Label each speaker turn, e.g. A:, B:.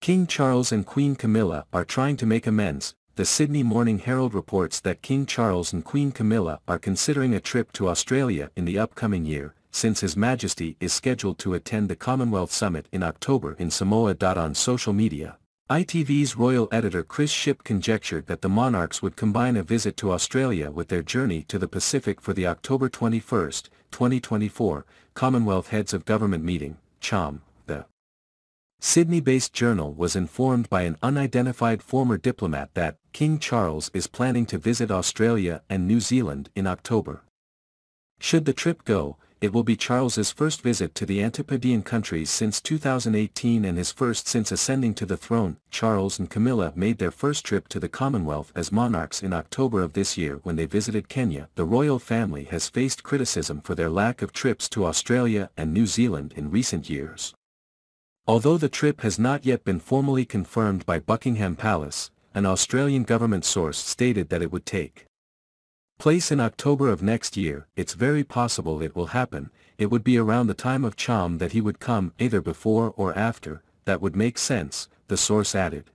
A: King Charles and Queen Camilla are trying to make amends, the Sydney Morning Herald reports that King Charles and Queen Camilla are considering a trip to Australia in the upcoming year, since His Majesty is scheduled to attend the Commonwealth Summit in October in Samoa. On social media, ITV's royal editor Chris Ship conjectured that the monarchs would combine a visit to Australia with their journey to the Pacific for the October 21, 2024, Commonwealth Heads of Government meeting, CHOGM. The Sydney-based journal was informed by an unidentified former diplomat that King Charles is planning to visit Australia and New Zealand in October. Should the trip go, it will be Charles's first visit to the Antipodean countries since 2018 and his first since ascending to the throne. Charles and Camilla made their first trip to the Commonwealth as monarchs in October of this year when they visited Kenya. The royal family has faced criticism for their lack of trips to Australia and New Zealand in recent years. Although the trip has not yet been formally confirmed by Buckingham Palace, an Australian government source stated that it would take place in October of next year, it's very possible it will happen, it would be around the time of CHOGM that he would come either before or after, that would make sense, the source added.